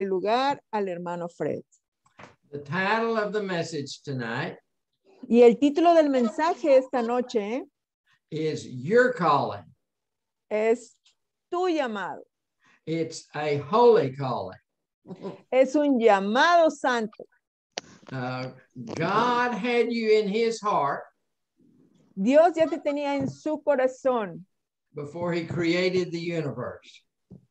lugar al hermano Fred. The title of the message tonight Y el título del mensaje esta noche is Your Calling. es Tu llamado. It's a holy calling. Es un llamado santo. Uh, God had you in his heart Dios ya te tenía en su corazón before he created the universe.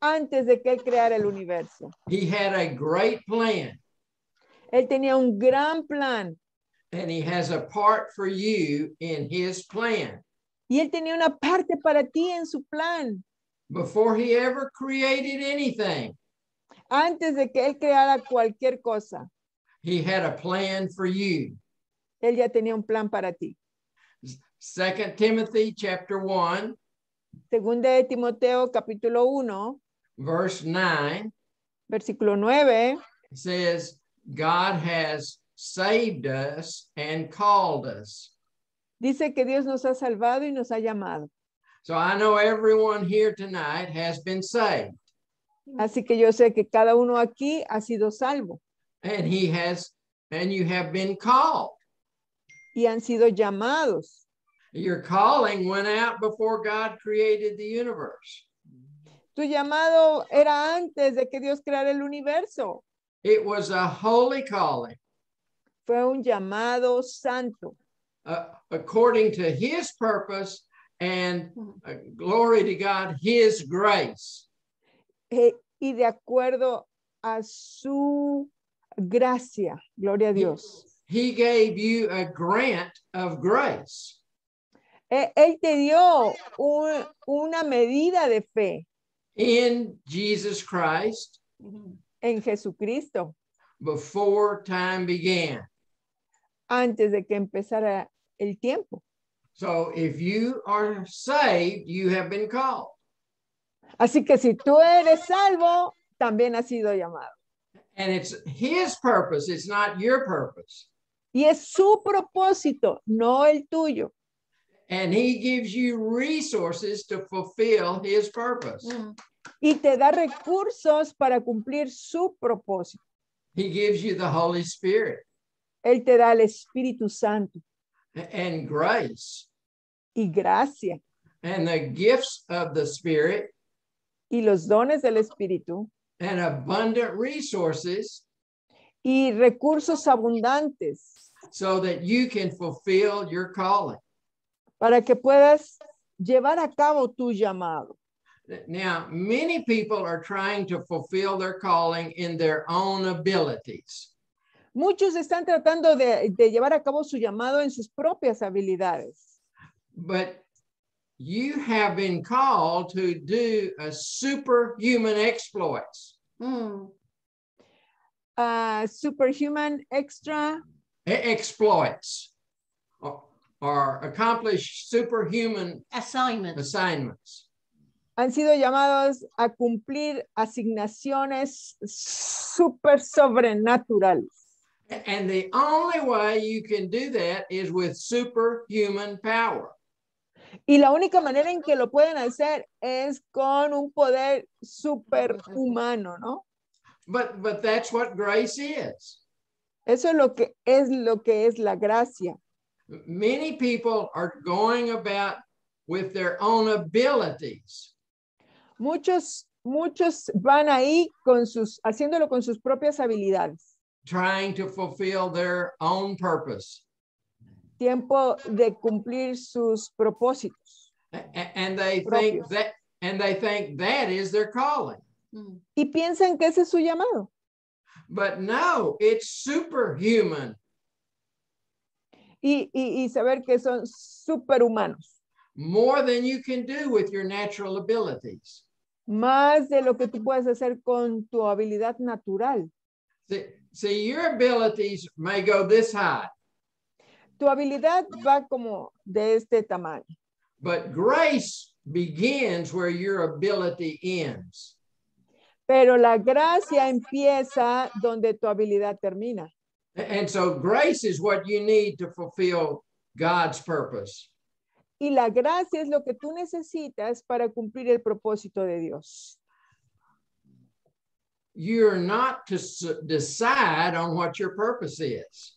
Antes de que él creara el universo. He had a great plan Él tenía un gran plan and he has a part for you in his plan. y él tenía una parte para ti en su plan Before he ever created anything, antes de que él creara cualquier cosa. he had a plan for you. Él ya tenía un plan para ti. Second Timothy chapter 1, Segunda de Timoteo capítulo 1, verse 9 versículo 9, says, God has saved us and called us. dice que Dios nos ha salvado y nos ha llamado. So I know everyone here tonight has been saved Así que yo sé que cada uno aquí ha sido salvo and he has and you have been called. y han sido llamados. Your calling went out before God created the universe. Tu llamado era antes de que Dios creara el universo. It was a holy calling Fue un llamado santo, uh, according to his purpose and uh, glory to God, his grace. eh, y de acuerdo a su gracia. Gloria a Dios. He gave you a grant of grace. Eh, Él te dio un- una medida de fe in Jesus Christ en Jesucristo before time began. antes de que empezara el tiempo. So if you are saved, you have been called. Así que si tú eres salvo, también has sido llamado. And it's his purpose, it's not your purpose. Y es su propósito, no el tuyo. And he gives you resources to fulfill his purpose. Y te da recursos para cumplir su propósito. He gives you the Holy Spirit. Él te da el Espíritu Santo. And grace. Y gracia. And the gifts of the Spirit. Y los dones del Espíritu. And abundant resources. Y recursos abundantes. So that you can fulfill your calling. Para que puedas llevar a cabo tu llamado. Now, many people are trying to fulfill their calling in their own abilities. Muchos están tratando de, de llevar a cabo su llamado en sus propias habilidades, But you have been called to do a superhuman exploits, Ah, superhuman extra, e- exploits, or, accomplish superhuman assignments. assignments. han sido llamados a cumplir asignaciones super sobrenaturales. And the only way you can do that is with superhuman power. Y la única manera en que lo pueden hacer es con un poder superhumano, ¿no? But but that's what grace is. Eso es lo que es lo que es la gracia. Many people are going about with their own abilities. Muchos muchos van ahí con sus haciéndolo con sus propias habilidades. trying to fulfill their own purpose. Tiempo de cumplir sus propósitos. And they think Propios. that and they think that is their calling. Y piensan que ese es su llamado. But no, it's superhuman. Y, y, y saber que son superhumanos. More than you can do with your natural abilities. Más de lo que tú puedes hacer con tu habilidad natural. See, see, your abilities may go this high, Tu habilidad va como de este tamaño. but grace begins where your ability ends. Pero la gracia empieza donde tu habilidad termina. And so grace is what you need to fulfill God's purpose. Y la gracia es lo que tú necesitas para cumplir el propósito de Dios. you're not to decide on what your purpose is.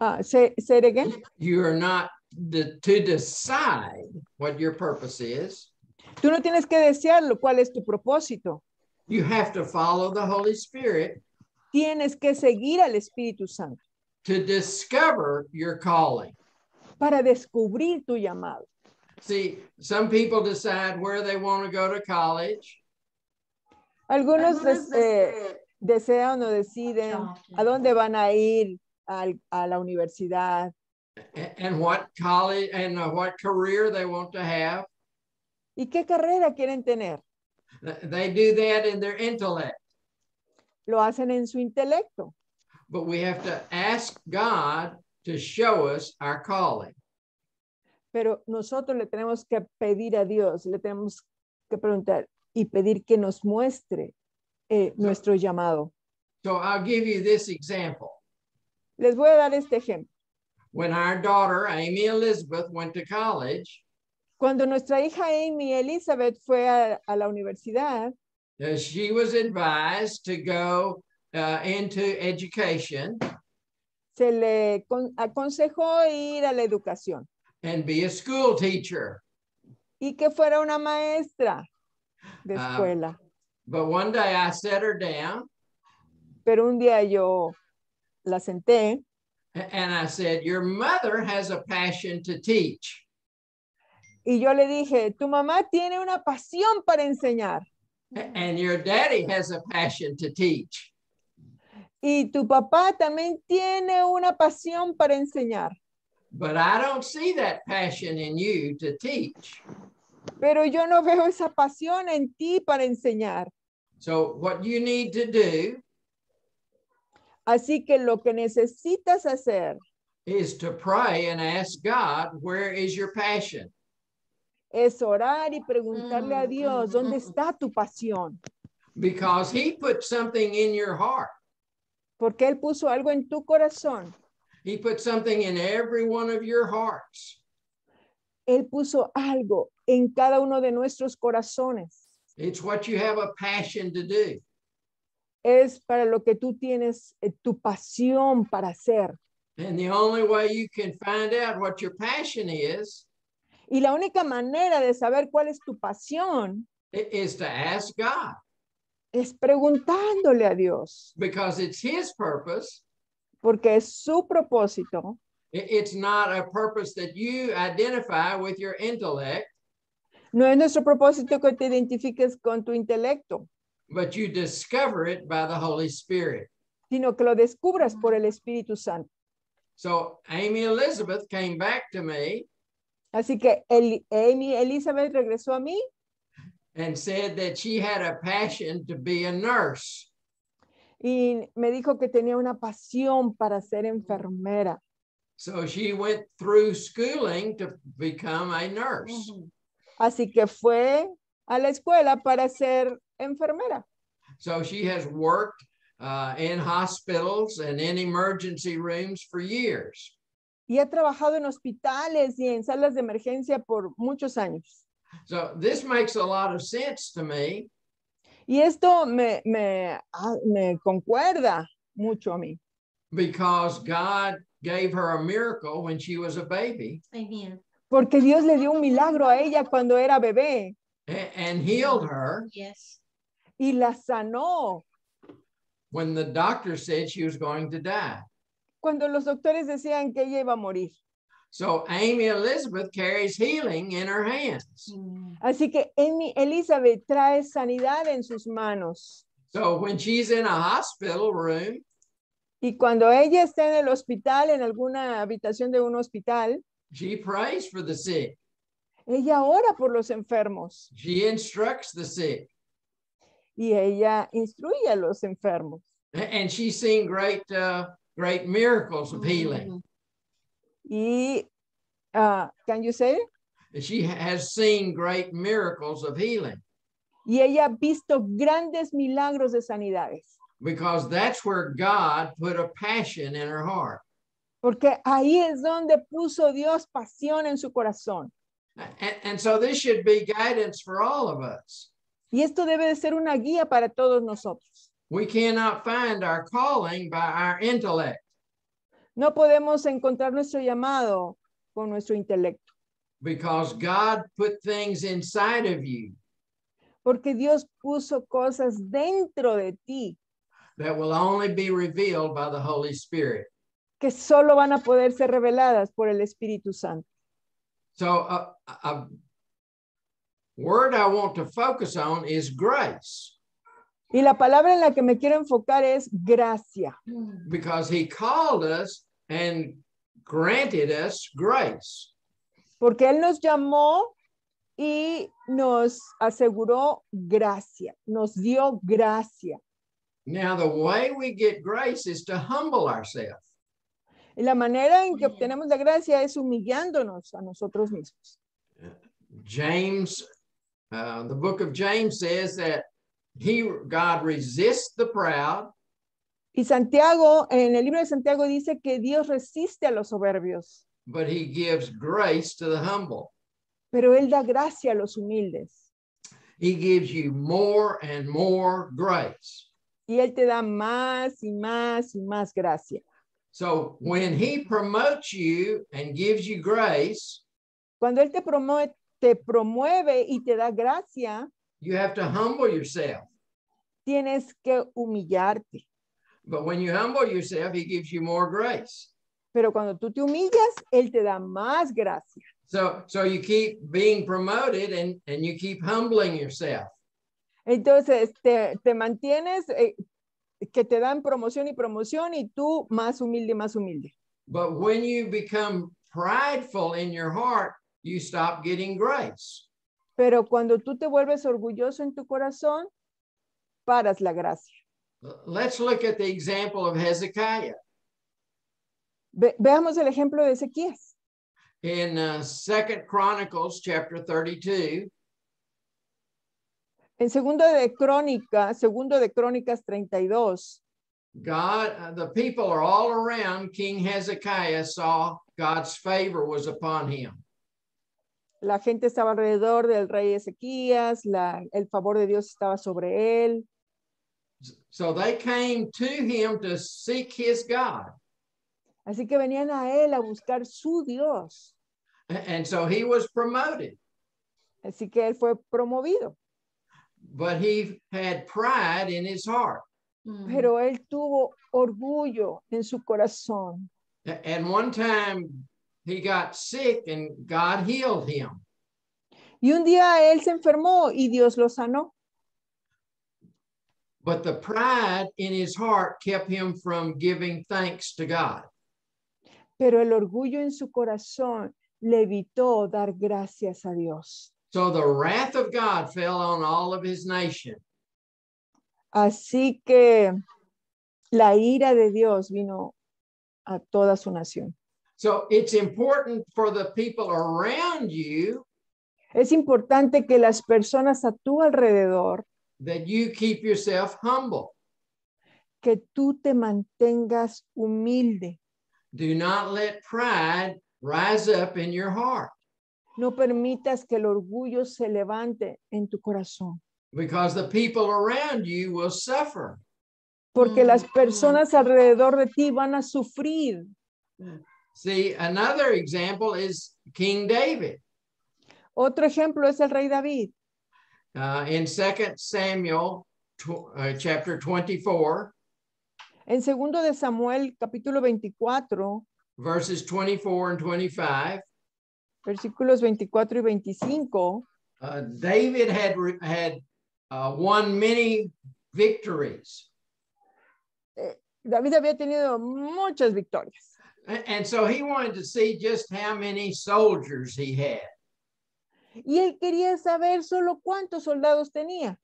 Ah, say, say it again. You are not de- to decide what your purpose is. Tú no tienes que desearlo, cuál es tu propósito. You have to follow the Holy Spirit Tienes que seguir al Espíritu Santo to discover your calling. para descubrir tu llamado. See, some people decide where they want to go to college. Algunos des- eh, desean o deciden a dónde van a ir al- a la universidad and what college and uh, what career they want to have. y qué carrera quieren tener. Th- They do that in their intellect, Lo hacen en su intelecto, but we have to ask God to show us our calling. pero nosotros le tenemos que pedir a Dios, le tenemos que preguntar y pedir que nos muestre eh, nuestro llamado. So I'll give you this example. Les voy a dar este ejemplo. When our daughter, Amy Elizabeth, went to college, Cuando nuestra hija Amy Elizabeth fue a, a la universidad, uh, she was advised to go uh, into education se le con- aconsejó ir a la educación and be a school teacher. y que fuera una maestra de Ah. escuela. But one day I sat her down Pero un día yo la senté and I said, Your mother has a passion to teach. y yo le dije, tu mamá tiene una pasión para enseñar Mm. And your daddy has a passion to teach. y tu papá también tiene una pasión para enseñar. But I don't see that passion in you to teach. Pero yo no veo esa pasión en ti para enseñar. So, what you need to do Así que lo que necesitas hacer is to pray and ask God, Where is your passion? Es orar y preguntarle a Mm, Dios, ¿dónde mm, mm. está tu pasión? Because He put something in your heart. Porque Él puso algo en tu corazón. He put something in every one of your hearts. Él puso algo en cada uno de nuestros corazones. It's what you have a passion to do. Es para lo que tú tienes eh, tu pasión para hacer. And the only way you can find out what your passion is Y la única manera de saber cuál es tu pasión i- is to ask God es preguntándole a Dios, because it's His purpose. porque es su propósito. It's not a purpose that you identify with your intellect, No es nuestro propósito que te identifiques con tu intelecto, but you discover it by the Holy Spirit. sino que lo descubras por el Espíritu Santo. So Amy Elizabeth came back to me Así que el, Amy Elizabeth regresó a mí and said that she had a passion to be a nurse. y me dijo que tenía una pasión para ser enfermera. So she went through schooling to become a nurse. Así que fue a la escuela para ser enfermera. So she has worked uh, in hospitals and in emergency rooms for years. Y ha trabajado en hospitales y en salas de emergencia por muchos años. So this makes a lot of sense to me Y esto me, me, ah, me concuerda mucho a mí, because God gave her a miracle when she was a baby Amen. porque Dios le dio un milagro a ella cuando era bebé a- and healed her Yes. y la sanó when the doctor said she was going to die. Cuando los doctores decían que ella iba a morir. So Amy Elizabeth carries healing in her hands. Así que Amy Elizabeth trae sanidad en sus manos. So when she's in a hospital room, Y cuando ella está en el hospital, en alguna habitación de un hospital, she prays for the sick. ella ora por los enfermos She instructs the sick. y ella instruye a los enfermos. And she's seen great, uh, great miracles of healing. Y, ah, can you say? it? She has seen great miracles of healing Y ella ha visto grandes milagros de sanidades, because that's where God put a passion in her heart. porque ahí es donde puso Dios pasión en su corazón. And, and so this should be guidance for all of us. Y esto debe de ser una guía para todos nosotros. We cannot find our calling by our intellect No podemos encontrar nuestro llamado con nuestro intelecto, because God put things inside of you porque Dios puso cosas dentro de ti that will only be revealed by the Holy Spirit. que solo van a poder ser reveladas por el Espíritu Santo. So, a, a word I want to focus on is grace Y la palabra en la que me quiero enfocar es gracia, because He called us and granted us grace. porque Él nos llamó y nos aseguró gracia, nos dio gracia. Now, the way we get grace is to humble ourselves. Y la manera en que obtenemos la gracia es humillándonos a nosotros mismos. James, uh, the book of James says that he, God resists the proud, Y Santiago, en el libro de Santiago dice que Dios resiste a los soberbios, but he gives grace to the humble. pero Él da gracia a los humildes. He gives you more and more grace. Y Él te da más y más y más gracia. So when he promotes you and gives you grace, Cuando Él te promueve, te promueve y te da gracia, you have to humble yourself. tienes que humillarte. But when you humble yourself, he gives you more grace. Pero cuando tú te humillas, Él te da más gracia. So so you keep being promoted and, and you keep humbling yourself. Entonces, te, te mantienes, eh, que te dan promoción y promoción y tú más humilde, más humilde. But when you become prideful in your heart, you stop getting grace. Pero cuando tú te vuelves orgulloso en tu corazón, paras la gracia. Let's look at the example of Hezekiah. Ve- veamos el ejemplo de Ezequías. In uh, Second Chronicles chapter 32, En segundo de Crónica, segundo de Crónicas 32, God, uh, the people are all around King Hezekiah saw God's favor was upon him. La gente estaba alrededor del rey Ezequías, la- el favor de Dios estaba sobre él. So they came to him to seek his God. Así que venían a él a buscar su Dios. And so he was promoted, Así que él fue promovido. but he had pride in his heart. Pero él tuvo orgullo en su corazón. And one time he got sick and God healed him. Y un día él se enfermó y Dios lo sanó. But the pride in his heart kept him from giving thanks to God. Pero el orgullo en su corazón le evitó dar gracias a Dios. So the wrath of God fell on all of his nation. Así que la ira de Dios vino a toda su nación. So it's important for the people around you Es importante que las personas a tu alrededor, that you keep yourself humble. que tú te mantengas humilde. Do not let pride rise up in your heart No permitas que el orgullo se levante en tu corazón, because the people around you will suffer. porque las Mm, personas alrededor de ti van a sufrir. See, another example is King David. Otro ejemplo es el rey David. Uh, in 2 Samuel tw- uh, chapter 24, En segundo de Samuel, capítulo 24, verses 24 and 25, versículos 24 y 25, uh, David had, had uh, won many victories. David había tenido muchas victorias. And so he wanted to see just how many soldiers he had. Y él quería saber solo cuántos soldados tenía.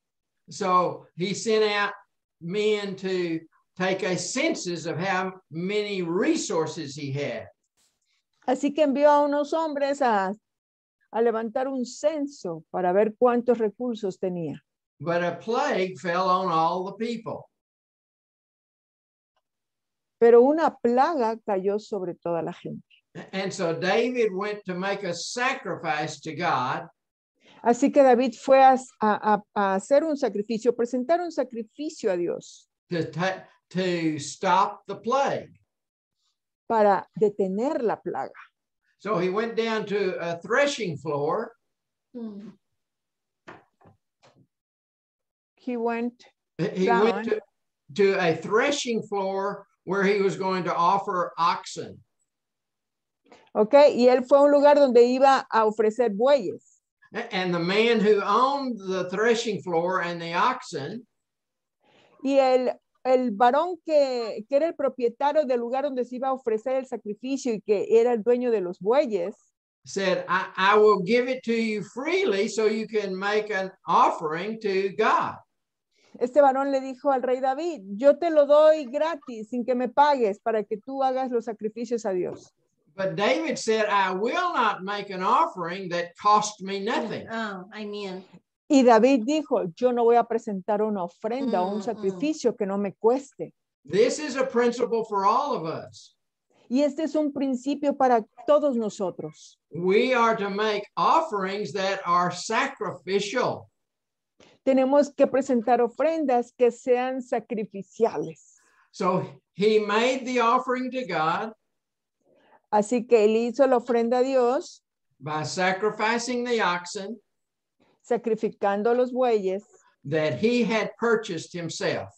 So he sent out men to take a census of how many resources he had. Así que envió a unos hombres a, a levantar un censo para ver cuántos recursos tenía. But a plague fell on all the people. Pero una plaga cayó sobre toda la gente. And so David went to make a sacrifice to God. Así que David fue a, a- a- hacer un sacrificio, presentar un sacrificio a Dios to, to stop the plague. para detener la plaga. So he went down to a threshing floor Mm. He went, He Down. went to, to a threshing floor where he was going to offer oxen. Okay, Y él fue a un lugar donde iba a ofrecer bueyes. And the man who owned the threshing floor and the oxen Y el, el varón que, que era el propietario del lugar donde se iba a ofrecer el sacrificio y que era el dueño de los bueyes, said, I, I will give it to you freely so you can make an offering to God. Este varón le dijo al rey David, yo te lo doy gratis sin que me pagues para que tú hagas los sacrificios a Dios. But David said, I will not make an offering that cost me nothing. Oh, I mean, Y David dijo, yo no voy a presentar una ofrenda o Mm, un mm. sacrificio que no me cueste. This is a principle for all of us. Y este es un principio para todos nosotros. We are to make offerings that are sacrificial. Tenemos que presentar ofrendas que sean sacrificiales. So he made the offering to God Así que él hizo la ofrenda a Dios, by sacrificing the oxen sacrificando los bueyes that he had purchased himself.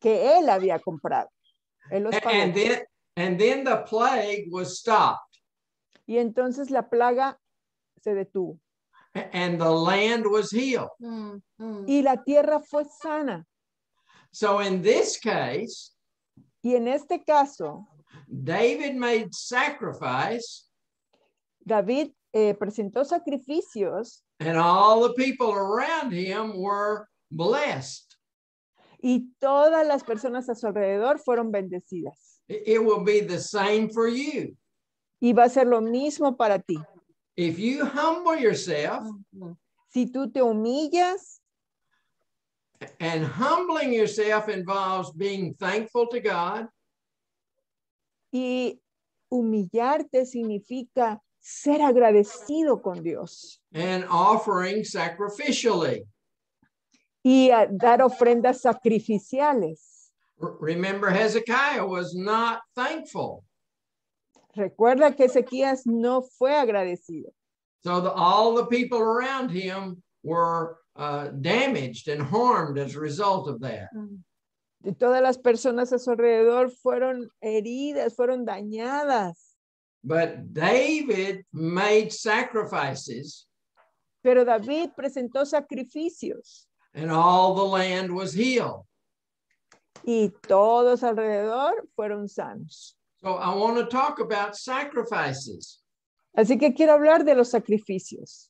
que él había comprado. Él los A- pagó. And then, and then the plague was stopped Y entonces la plaga se detuvo and the land was healed. mm, mm. y la tierra fue sana. So in this case, Y en este caso, David made sacrifice David eh, presentó sacrificios and all the people around him were blessed. y todas las personas a su alrededor fueron bendecidas. It it will be the same for you. Y va a ser lo mismo para ti. If you humble yourself. Si tú te humillas, and humbling yourself involves being thankful to God, y humillarte significa ser agradecido con Dios and offering sacrificially. y dar ofrendas sacrificiales. Remember, Hezekiah was not thankful. Recuerda que Ezequías no fue agradecido. So the, all the people around him were uh, damaged and harmed as a result of that. Mm. Y todas las personas a su alrededor fueron heridas, fueron dañadas. But David made sacrifices, Pero David presentó sacrificios and all the land was healed. y todos alrededor fueron sanos. So I want to talk about sacrifices. Así que quiero hablar de los sacrificios.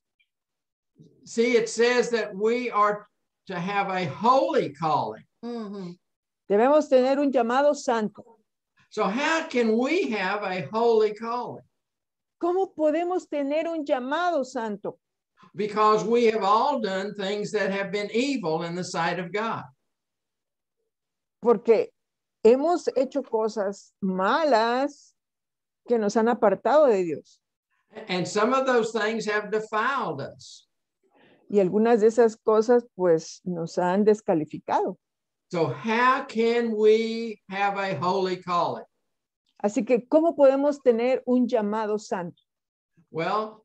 See, it says that we are to have a holy calling. Mhm. Debemos tener un llamado santo. So, how can we have a holy calling? ¿Cómo podemos tener un llamado santo? Because we have all done things that have been evil in the sight of God. Porque hemos hecho cosas malas que nos han apartado de Dios. And some of those things have defiled us. Y algunas de esas cosas pues nos han descalificado. So, how can we have a holy calling? Así que, ¿cómo podemos tener un llamado santo? Well,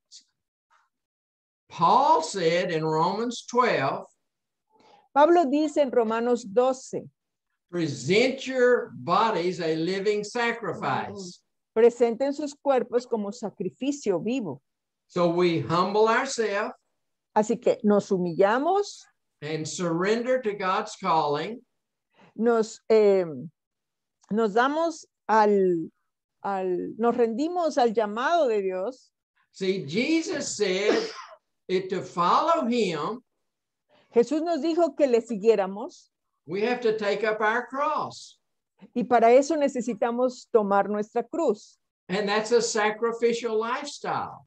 Paul said in Romans 12, Pablo dice en Romanos 12, present your bodies a living sacrifice. presenten sus cuerpos como sacrificio vivo. So we humble ourselves Así que nos humillamos, and surrender to God's calling, nos, eh, nos damos al, al, nos rendimos al llamado de Dios. See, Jesus said it to follow him, Jesús nos dijo que le siguiéramos we have to take up our cross. y para eso necesitamos tomar nuestra cruz. And that's a sacrificial lifestyle.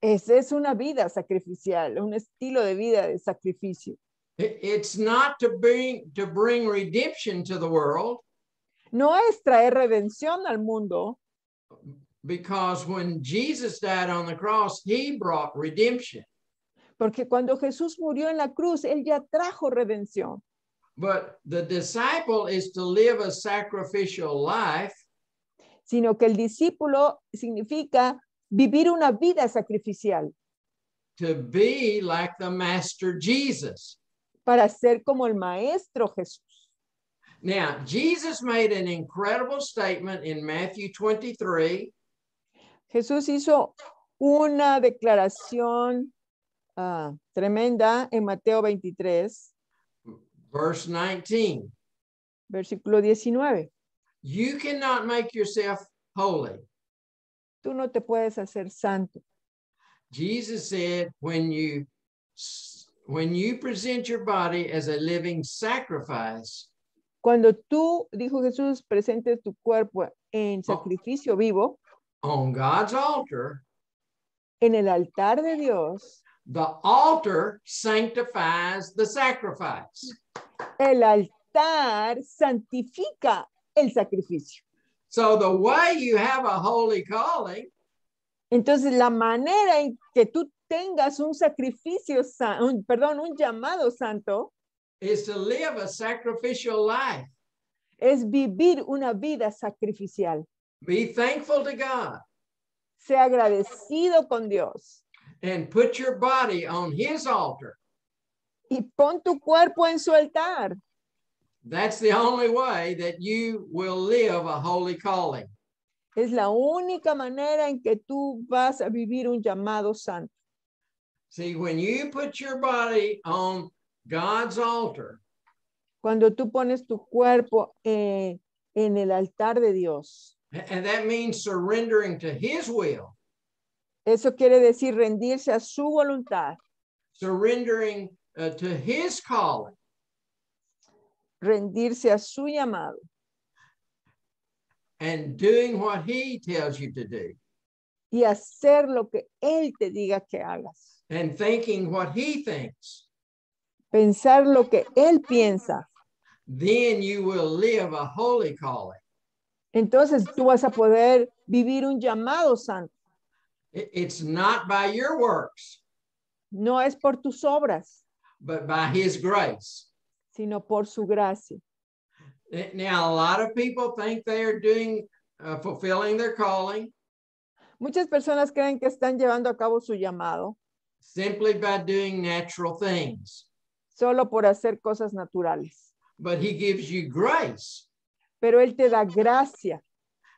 Esa es una vida sacrificial, un estilo de vida de sacrificio. It- It's not to bring to bring redemption to the world, No es traer redención al mundo, because when Jesus died on the cross, he brought redemption. Porque cuando Jesús murió en la cruz, Él ya trajo redención. But the disciple is to live a sacrificial life Sino que el discípulo significa vivir una vida sacrificial to be like the Master Jesus. para ser como el Maestro Jesús. Now, Jesus made an incredible statement in Matthew 23, Jesús hizo una declaración ah, tremenda en Mateo 23, verse 19. versículo 19. You cannot make yourself holy. Tú no te puedes hacer santo. Jesus said, when you when you present your body as a living sacrifice, Cuando tú, dijo Jesús, presentes tu cuerpo en sacrificio vivo, on God's altar, en el altar de Dios, the altar sanctifies the sacrifice. el altar santifica el sacrificio. So the way you have a holy calling Entonces, la manera en que tú tengas un sacrificio, sa- un- perdón, un llamado santo, is to live a sacrificial life. es vivir una vida sacrificial. Be thankful to God Sea agradecido con Dios and put your body on his altar. y pon tu cuerpo en su altar. That's the only way that you will live a holy calling. Es la única manera en que tú vas a vivir un llamado santo. See, when you put your body on God's altar, Cuando tú pones tu cuerpo eh, en el altar de Dios. and that means surrendering to his will, Eso quiere decir rendirse a su voluntad, surrendering uh, to his calling, rendirse a su llamado and doing what he tells you to do, y hacer lo que Él te diga que hagas. and thinking what he thinks, Pensar lo que Él piensa. then you will live a holy calling. Entonces tú vas a poder vivir un llamado santo. It- It's not by your works, No es por tus obras, but by his grace. sino por su gracia. Now, a lot of people think they are doing, uh, fulfilling their calling Muchas personas creen que están llevando a cabo su llamado simply by doing natural things, solo por hacer cosas naturales. but he gives you grace, Pero Él te da gracia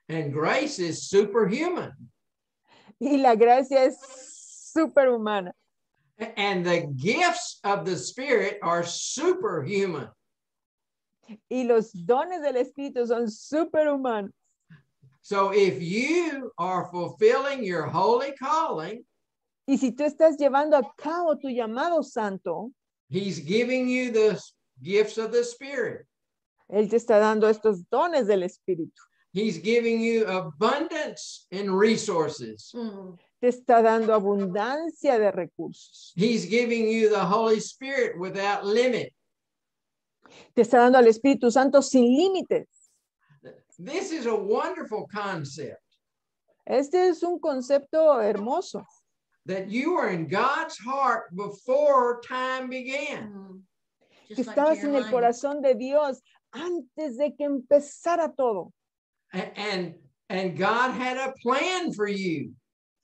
and grace is superhuman. Y la gracia es superhumana. And the gifts of the Spirit are superhuman. Y los dones del Espíritu son superhumanos. So if you are fulfilling your holy calling, Y si tú estás llevando a cabo tu llamado santo, he's giving you the gifts of the Spirit. Él te está dando estos dones del Espíritu. He's giving you abundance in resources. Mm. Te está dando abundancia de recursos. He's giving you the Holy Spirit without limit. Te está dando al Espíritu Santo sin límites. This is a wonderful concept Este es un concepto hermoso, that you were in God's heart before time began. Mm. que Just like estabas en el Jeremiah. corazón de Dios antes de que empezara todo. And and God had a plan for you.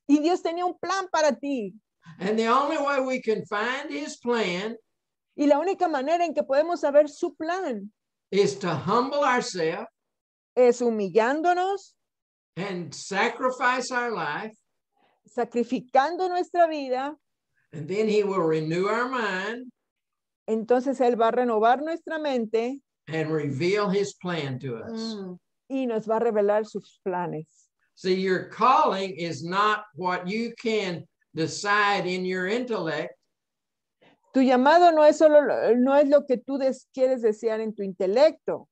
Y Dios tenía un plan para ti. And the only way we can find his plan Y la única manera en que podemos saber su plan is to humble ourselves es humillándonos, and sacrifice our life, sacrificando nuestra vida. and then he will renew our mind Entonces Él va a renovar nuestra mente and reveal his plan to us. Mm. Y nos va a revelar sus planes. See, your calling is not what you can decide in your intellect. Tu llamado no es solo lo- no es lo que tú des- quieres desear en tu intelecto.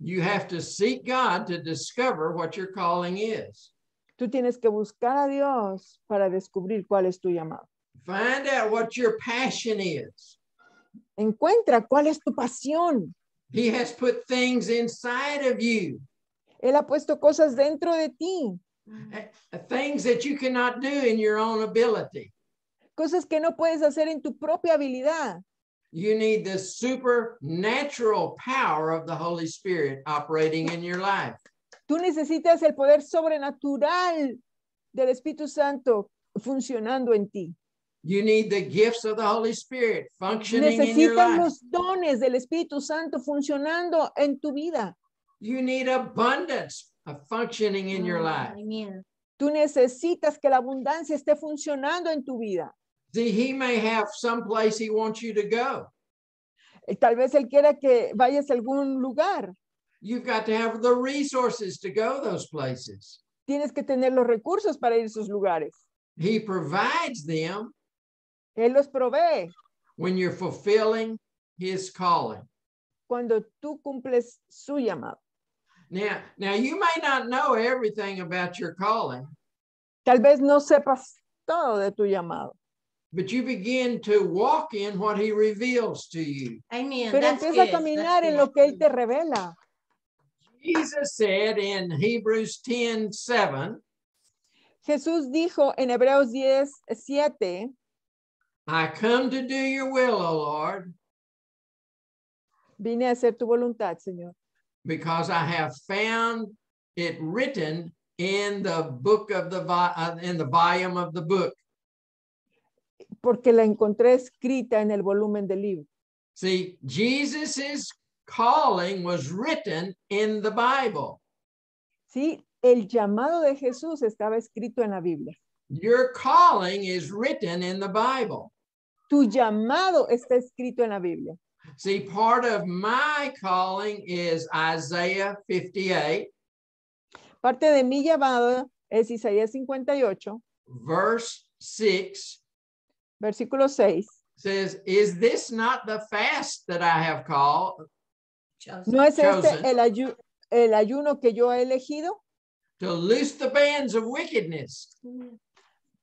You have to seek God to discover what your calling is. Tú tienes que buscar a Dios para descubrir cuál es tu llamado. Find out what your passion is. Encuentra cuál es tu pasión. He has put things inside of you, Él ha puesto cosas dentro de ti, Mm. uh, things that you cannot do in your own ability. cosas que no puedes hacer en tu propia habilidad. You need the supernatural power of the Holy Spirit operating in your life. Tú necesitas el poder sobrenatural del Espíritu Santo funcionando en ti. You need the gifts of the Holy Spirit functioning in your Necesitas life. los dones del Espíritu Santo funcionando en tu vida. You need abundance of functioning in your Mm, life. Tú necesitas que la abundancia esté funcionando en tu vida. See, he may have some place he wants you to go. Eh, Tal vez Él quiera que vayas a algún lugar. You've got to have the resources to go those places. Tienes que tener los recursos para ir a esos lugares. He provides them Él los provee when you're fulfilling his calling. cuando tú cumples su llamado. Now, now you may not know everything about your calling, Tal vez no sepas todo de tu llamado, but you begin to walk in what he reveals to you. Amen. pero That's empieza a good. caminar That's en lo good. que Él te revela. Jesus said in Hebrews 10 7, Jesús dijo en Hebreos 10, 7, I come to do your will, O Lord, vine a hacer tu voluntad, Señor, because I have found it written in the book of the vi- uh, in the volume of the book. porque la encontré escrita en el volumen del libro. See, Jesus's calling was written in the Bible. Sí, el llamado de Jesús estaba escrito en la Biblia. Your calling is written in the Bible. Tu llamado está escrito en la Biblia. See, part of my calling is Isaiah 58, Parte de mi llamado es Isaías 58, verse 6 versículo 6. says, Is this not the fast that I have called Chosen. ¿No es este el, ayu- el ayuno que yo he elegido? to loose the bands of wickedness,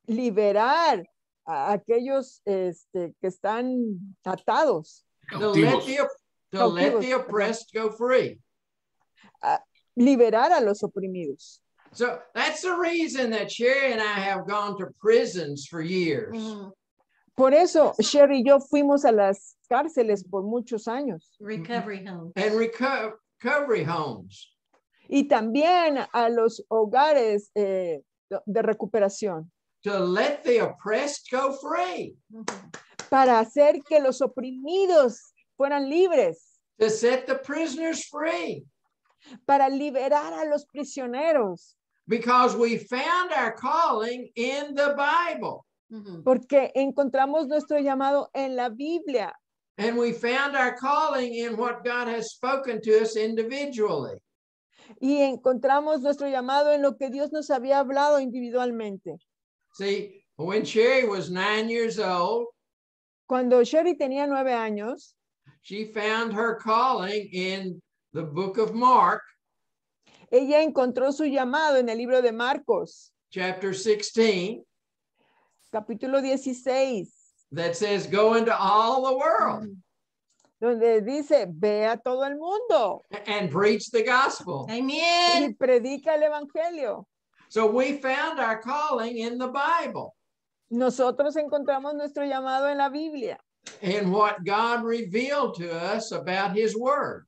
Liberar a aquellos este, que están atados, to let the, to let the oppressed go free? liberar a los oprimidos. So that's the reason that Sherry and I have gone to prisons for years. mm, Por eso, Sherry y yo fuimos a las cárceles por muchos años Recovery homes. and reco- recovery homes y también a los hogares eh, de recuperación to let the oppressed go free, Mhm. Para hacer que los oprimidos fueran libres, to set the prisoners free, para liberar a los prisioneros, because we found our calling in the Bible. Porque encontramos nuestro llamado en la Biblia. And we found our calling in what God has spoken to us individually. y encontramos nuestro llamado en lo que Dios nos había hablado individualmente. See, when Sherry was nine years old, Cuando Sherry tenía nueve años, she found her calling in the book of Mark, ella encontró su llamado en el libro de Marcos, chapter 16, capítulo 16, that says, Go into all the world donde dice, ve a todo el mundo and preach the gospel. y Amen. predica el evangelio. So we found our calling in the Bible Nosotros encontramos nuestro llamado en la Biblia, and what God revealed to us about his word.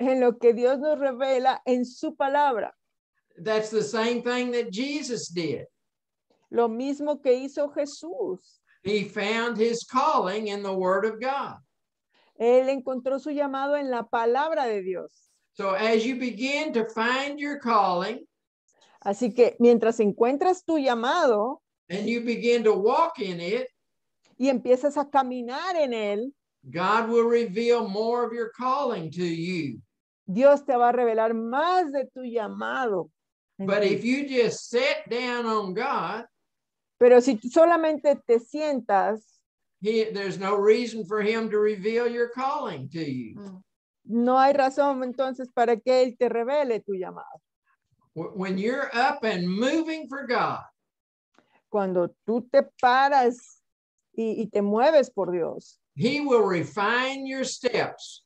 en lo que Dios nos revela en su palabra. That's the same thing that Jesus did. Lo mismo que hizo Jesús. He found his calling in the word of God. Él encontró su llamado en la palabra de Dios. So as you begin to find your calling Así que mientras encuentras tu llamado and you begin to walk in it, y empiezas a caminar en él, God will reveal more of your calling to you. Dios te va a revelar más de tu llamado. But if you just sit down on God, Pero si solamente te sientas, he, there's no reason for him to reveal your calling to you. Mm, no hay razón entonces para que Él te revele tu llamado. When you're up and moving for God, Cuando tú te paras y, y te mueves por Dios, he will refine your steps.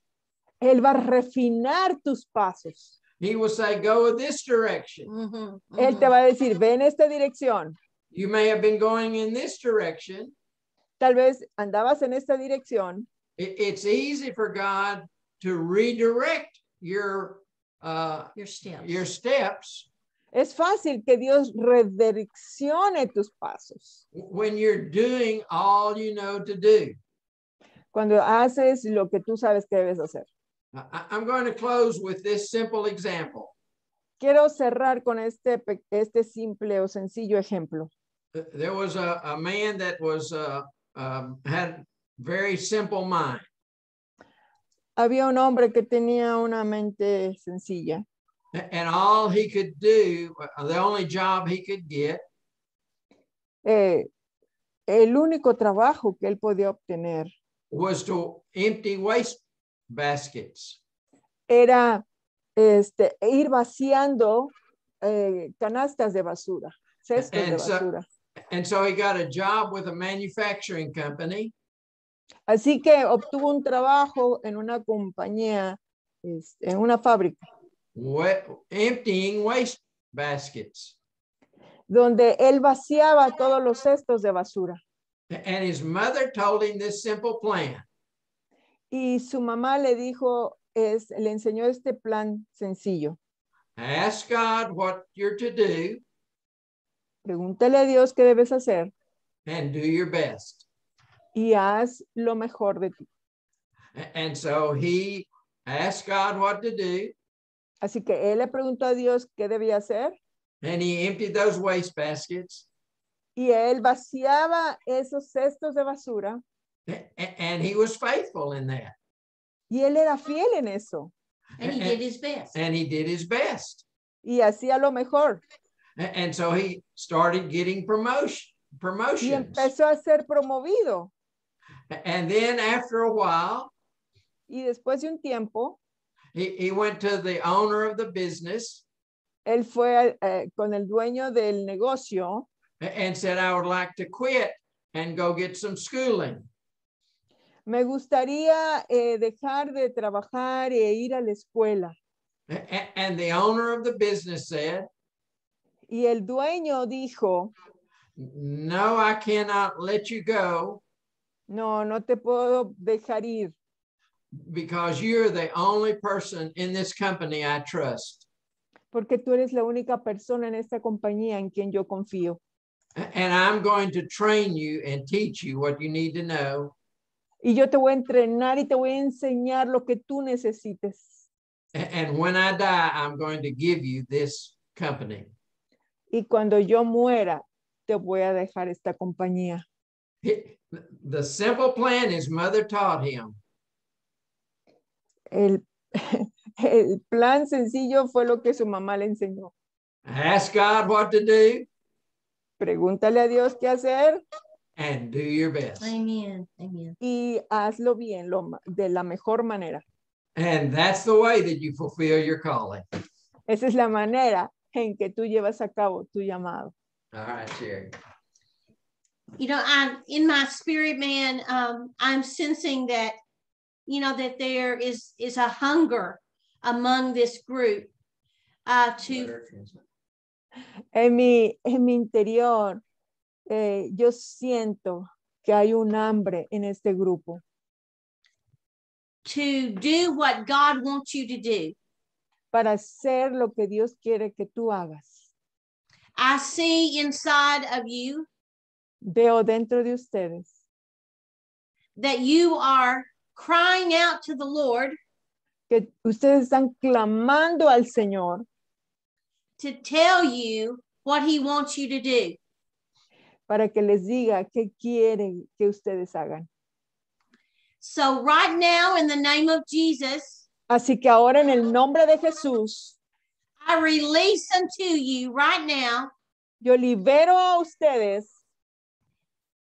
Él va a refinar tus pasos. He will say, go this direction. mhm, Él te va a decir, ve en esta dirección. You may have been going in this direction, Tal vez andabas en esta dirección it- it's easy for God to redirect your uh, Your steps. your steps Es fácil que Dios redireccione tus pasos when you're doing all you know to do. cuando haces lo que tú sabes que debes hacer. I- I'm going to close with this simple example. Quiero cerrar con este, este simple o sencillo ejemplo. Th- There was a, a man that was uh, um, had very simple mind. Había un hombre que tenía una mente sencilla And all he could do, uh, the only job he could get eh, el único trabajo que él podía obtener was to empty waste baskets. era este, ir vaciando eh, canastas de basura, cestos de And so- basura. And so he got a job with a manufacturing company. Así que obtuvo un trabajo en una compañía, este, en una fábrica, emptying waste baskets. donde él vaciaba todos los cestos de basura. And his mother told him this simple plan. Y su mamá le dijo, es, le enseñó este plan sencillo. Ask God what you're to do Pregúntale a Dios qué debes hacer and do your best. y haz lo mejor de ti. And so he asked God what to do Así que él le preguntó a Dios qué debía hacer and he emptied those waste baskets y él vaciaba esos cestos de basura and he was faithful in that. y él era fiel en eso And he did his best. And he did his best. y hacía lo mejor And so he started getting promotion y promotions. empezó a ser promovido. And then after a while, Y después de un tiempo, he, he went to the owner of the business él fue eh, con el dueño del negocio and said, I would like to quit and go get some schooling. me gustaría eh, dejar de trabajar e ir a la escuela. A- a- And the owner of the business said, Y el dueño dijo, No, I cannot let you go no, no te puedo dejar ir because you're the only person in this company I trust. porque tú eres la única persona en esta compañía en quien yo confío. And I'm going to train you and teach you what you need to know. Y yo te voy a entrenar y te voy a enseñar lo que tú necesites. And when I die, I'm going to give you this company. Y cuando yo muera, te voy a dejar esta compañía. The simple plan his mother taught him. El, el plan sencillo fue lo que su mamá le enseñó. Ask God what to do Pregúntale a Dios qué hacer and do your best. Amen. Amen. y hazlo bien, lo de la mejor manera. And that's the way that you fulfill your calling. Esa es la manera en que tú llevas a cabo tu llamado. All right, Sherry. You know, I'm in my spirit, man. Um, I'm sensing that, you know, that there is is a hunger among this group uh, to En mi, en mi interior, eh, yo siento que hay un hambre en este grupo to do what God wants you to do. para hacer lo que Dios quiere que tú hagas. I see inside of you Veo dentro de ustedes that you are crying out to the Lord que ustedes están clamando al Señor to tell you what He wants you to do. para que les diga qué quiere que ustedes hagan. So, right now, in the name of Jesus, Así que ahora en el nombre de Jesús, I release unto you right now yo libero a ustedes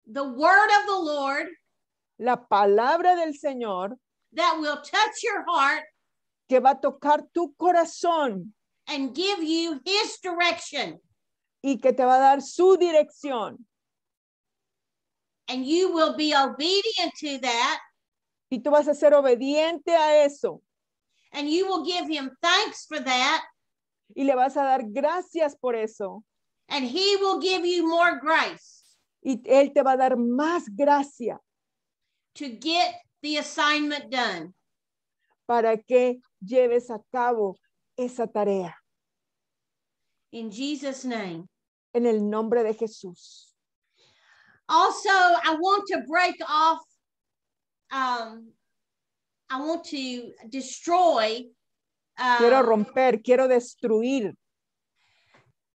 the word of the Lord la palabra del Señor that will touch your heart que va a tocar tu corazón and give you His direction. y que te va a dar su dirección. And you will be obedient to that. Y tú vas a ser obediente a eso And you will give Him thanks for that. y le vas a dar gracias por eso. And He will give you more grace. Y Él te va a dar más gracia to get the assignment done. para que lleves a cabo esa tarea. In Jesus' name. En el nombre de Jesús. Also, I want to break off, um, I want to destroy Quiero uh, romper, quiero destruir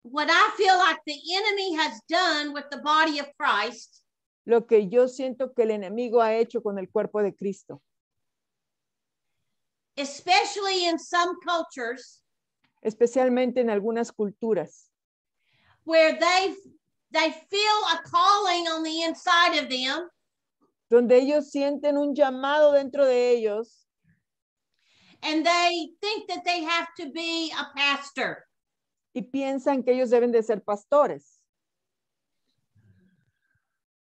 what I feel like the enemy has done with the body of Christ lo que yo siento que el enemigo ha hecho con el cuerpo de Cristo, especially in some cultures especialmente en algunas culturas, where they they feel a calling on the inside of them donde ellos sienten un llamado dentro de ellos and they think that they have to be a pastor. y piensan que ellos deben de ser pastores.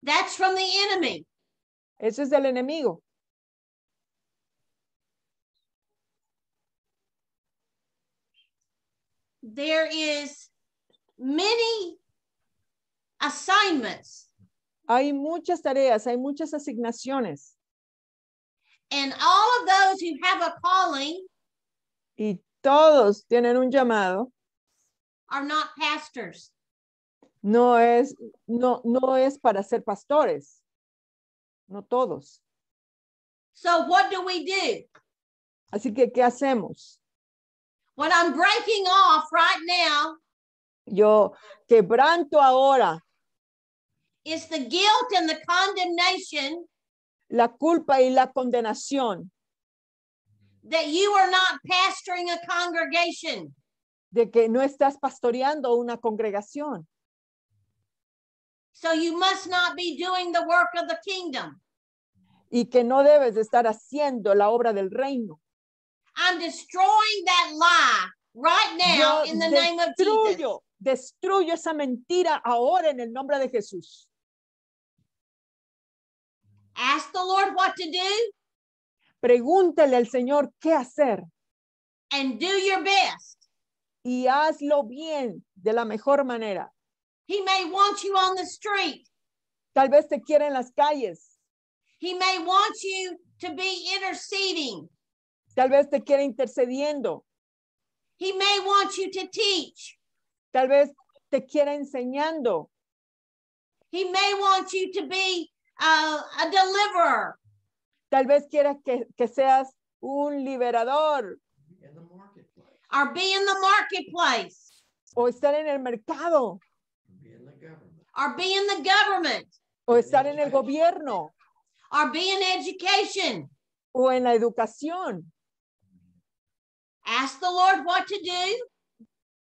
That's from the enemy. Eso es del enemigo. There is many assignments Hay muchas tareas, hay muchas asignaciones and all of those who have a calling y todos tienen un llamado. are not pastors. No es, no, no es para ser pastores. No todos. So what do we do? Así que, ¿qué hacemos? What I'm breaking off right now Yo quebranto ahora is the guilt and the condemnation la culpa y la condenación that you are not pastoring a congregation. de que no estás pastoreando una congregación. So you must not be doing the work of the kingdom. y que no debes de estar haciendo la obra del reino. I'm destroying that lie right now Yo in the name of Jesus. destruyo, esa mentira ahora en el nombre de Jesús. Ask the Lord what to do Pregúntale al Señor qué hacer and do your best. y hazlo bien de la mejor manera. He may want you on the street. Tal vez te quiera en las calles, He may want you to be interceding. tal vez te quiera intercediendo, He may want you to teach. tal vez te quiera enseñando, He may want you to be uh, a deliverer. tal vez quiera que, que seas un liberador in the marketplace, or be in the marketplace o estar en el mercado or be in the government o estar en el gobierno or be in education. o en la educación. Ask the Lord what to do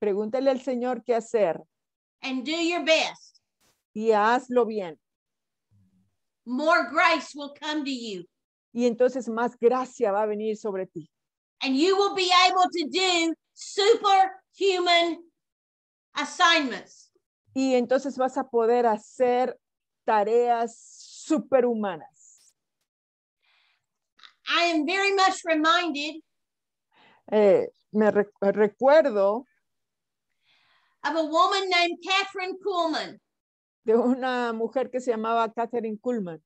Pregúntale al Señor qué hacer and do your best. y hazlo bien. More grace will come to you Y entonces más gracia va a venir sobre ti. and you will be able to do superhuman assignments. Y entonces vas a poder hacer tareas superhumanas. I am very much reminded Eh, me re- recuerdo of a woman named Catherine Kuhlman. de una mujer que se llamaba Catherine Kuhlman.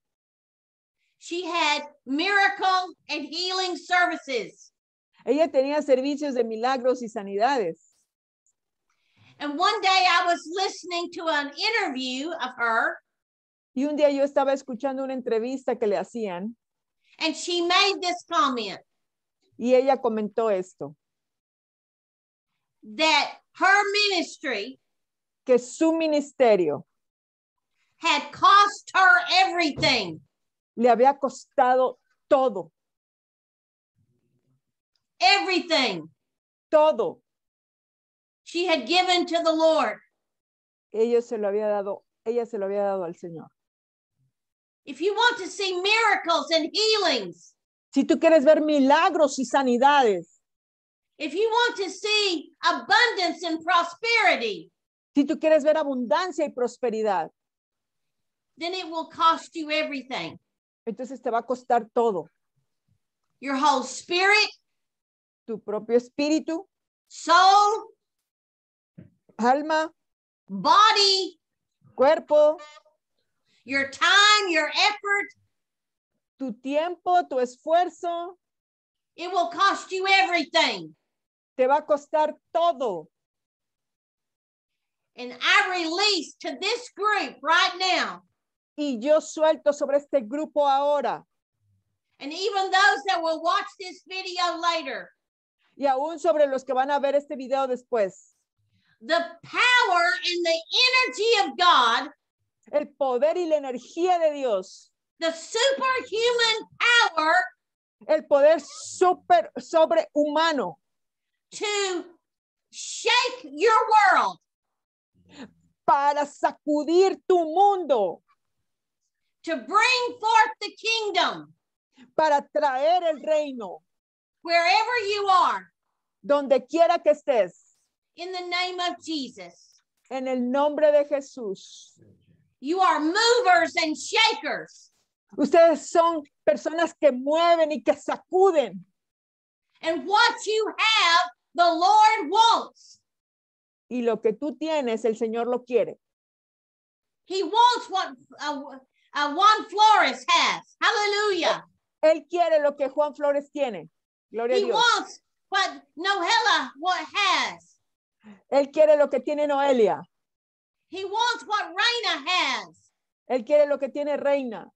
She had miracle and healing services. Ella tenía servicios de milagros y sanidades. And one day I was listening to an interview of her, Y un día yo estaba escuchando una entrevista que le hacían. And she made this comment. Y ella comentó esto, that her ministry que su ministerio had cost her everything. le había costado todo, Everything. Todo. She had given to the Lord. Ella se lo había dado, ella se lo había dado al Señor. If you want to see miracles and healings, Si tú quieres ver milagros y sanidades, if you want to see abundance and prosperity, si tú quieres ver abundancia y prosperidad, then it will cost you everything entonces te va a costar todo, your whole spirit, tu propio espíritu, soul, alma, body, cuerpo, your time, your effort. Tu tiempo, tu esfuerzo, It will cost you everything. te va a costar todo. And I release to this group right now, Y yo suelto sobre este grupo ahora. and even those that will watch this video later, Y aún sobre los que van a ver este video después. The power and the energy of God, El poder y la energía de Dios. the superhuman power El poder super sobrehumano. to shake your world, para sacudir tu mundo, to bring forth the kingdom. Para traer el reino. Wherever you are, donde quiera que estés. In the name of Jesus. En el nombre de Jesús. You are movers and shakers. Ustedes son personas que mueven y que sacuden. And what you have, the Lord wants. Y lo que tú tienes, el Señor lo quiere. He wants what uh, uh, Juan Flores has. Hallelujah. Él quiere lo que Juan Flores tiene. Gloria a He Dios. wants what Noella what has. Él quiere lo que tiene Noelia. He wants what Raina has. Él quiere lo que tiene Reina.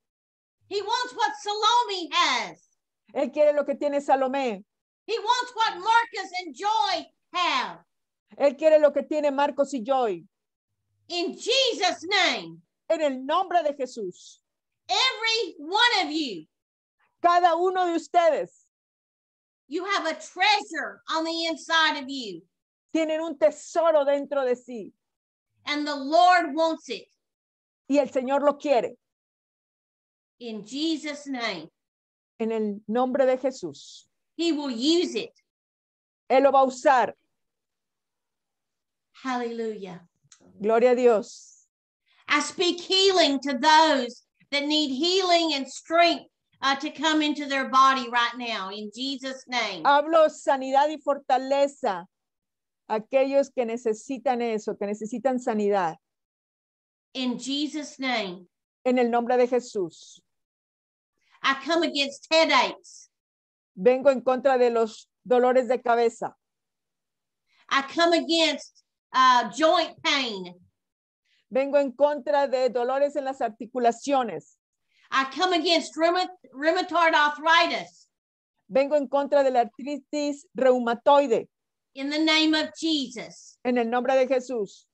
He wants what Salome has. Él quiere lo que tiene Salomé. He wants what Marcus and Joy have. Él quiere lo que tiene Marcos y Joy. In Jesus' name, En el nombre de Jesús. every one of you, Cada uno de ustedes you have a treasure on the inside of you, tienen un tesoro dentro de sí and the Lord wants it. y el Señor lo quiere. In Jesus' name, En el nombre de Jesús. He will use it. Él lo va a usar. Hallelujah. Gloria a Dios. I speak healing to those that need healing and strength uh, to come into their body right now in Jesus' name. Hablo sanidad y fortaleza. Aquellos que necesitan eso, que necesitan sanidad. In Jesus' name, En el nombre de Jesús. I come against headaches. Vengo en contra de los dolores de cabeza. I come against uh, joint pain. Vengo en contra de dolores en las articulaciones. I come against rheuma- rheumatoid arthritis Vengo en contra de la artritis reumatoide. In the name of Jesus. En el nombre de Jesús.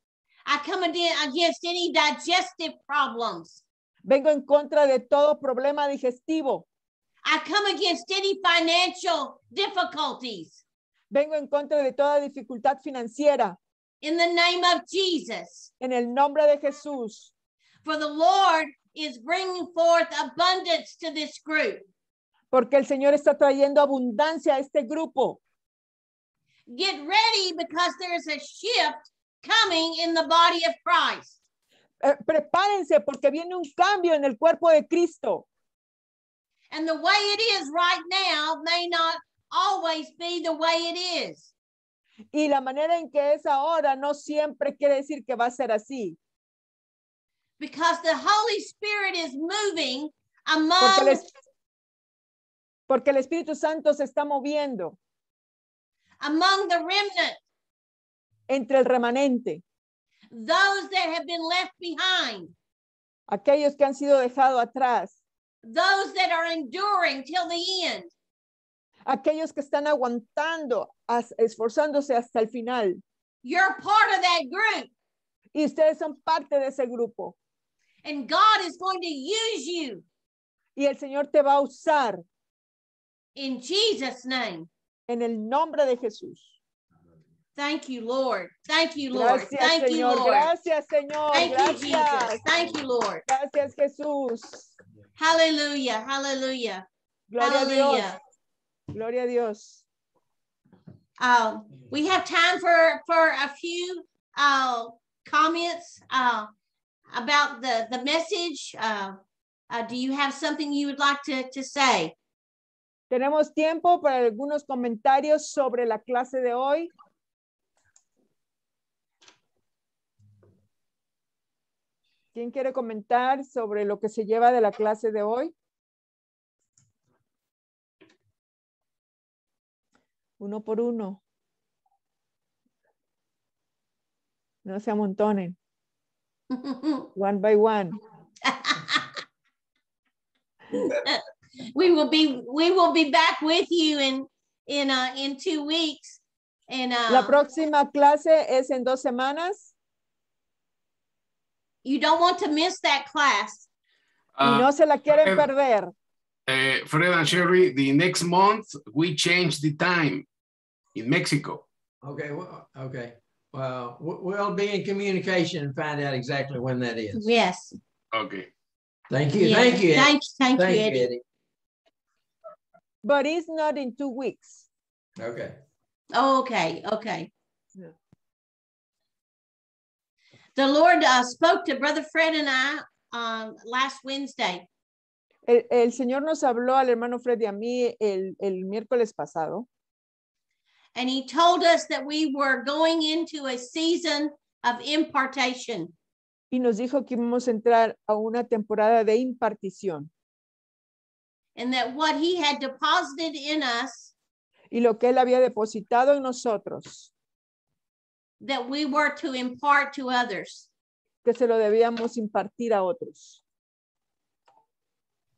I come against any digestive problems. Vengo en contra de todo problema digestivo. I come against any financial difficulties Vengo en contra de toda dificultad financiera. in the name of Jesus. En el nombre de Jesús. For the Lord is bringing forth abundance to this group. Porque el Señor está trayendo abundancia a este grupo. Get ready because there's a shift coming in the body of Christ. Eh, prepárense porque viene un cambio en el cuerpo de Cristo. And the way it is right now may not always be the way it is. Y la manera en que es ahora no siempre quiere decir que va a ser así. Because the Holy Spirit is moving Porque among el, es- porque el Espíritu Santo se está moviendo among the remnant, entre el remanente, those that have been left behind, aquellos que han sido dejados atrás, those that are enduring till the end. aquellos que están aguantando, as- esforzándose hasta el final. You're part of that group, Y ustedes son parte de ese grupo. and God is going to use you Y el Señor te va a usar in Jesus' name. En el nombre de Jesús. Thank you, Lord. Thank you, Lord. Gracias, Thank you, Lord. Gracias, Señor. Thank you, Jesus. Thank you, Lord. Gracias, Jesús. Hallelujah. Hallelujah. Gloria a Dios. Gloria a Dios. Um, we have time for for a few uh, comments uh, about the the message. Uh, uh, do you have something you would like to to say? Tenemos tiempo para algunos comentarios sobre la clase de hoy. ¿Quién quiere comentar sobre lo que se lleva de la clase de hoy? Uno por uno. No se amontonen. One by one. we will be we will be back with you in in uh in two weeks and uh La próxima clase es en dos semanas you don't want to miss that class y Uh, no se la quieren perder. uh, Fred and Sherry, the next month we change the time in Mexico. Okay, well, okay. Well, we- we'll be in communication and find out exactly when that is. yes Okay. Thank you, Yeah. thank you. Eddie. thank thank, Thank you you, Eddie. Eddie. But it's not in two weeks. Okay. okay okay Yeah. the lord uh, spoke to brother fred and i um last wednesday El, el Señor nos habló al hermano Fred y a mí el, el miércoles pasado and he told us that we were going into a season of impartation y nos dijo que íbamos a entrar a una temporada de impartición and that what he had deposited in us y lo que él había depositado en nosotros, that we were to impart to others que se lo debíamos impartir a otros.